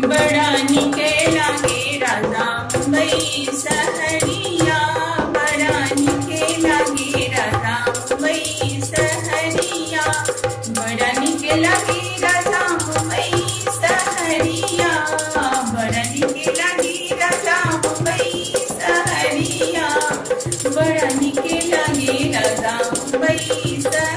बड़ा निकेला गेरा दाम बई सहरिया बड़ा निकेला गेरा दाम बई सहरिया बड़ा निकला मेरा दाम बई सहरिया बड़ा निकला मेरा दाम बई सहरिया बड़ा निकला मेरा दाम बई सहरिया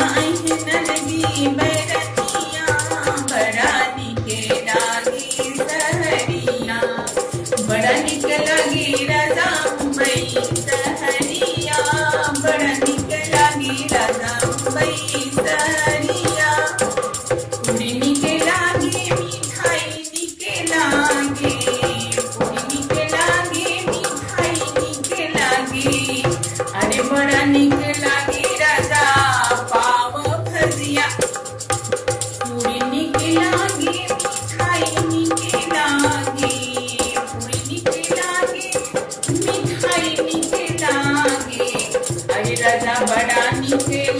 आईने लगी मैं okay.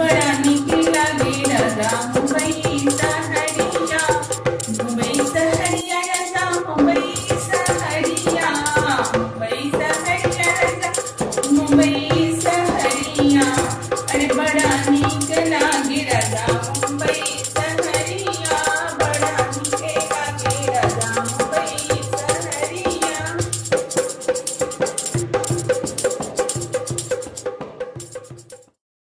बड़ा निकला बेड़ा मुंबई सहरिया। मुंबई सहरिया मुंबई सहरिया। मुंबई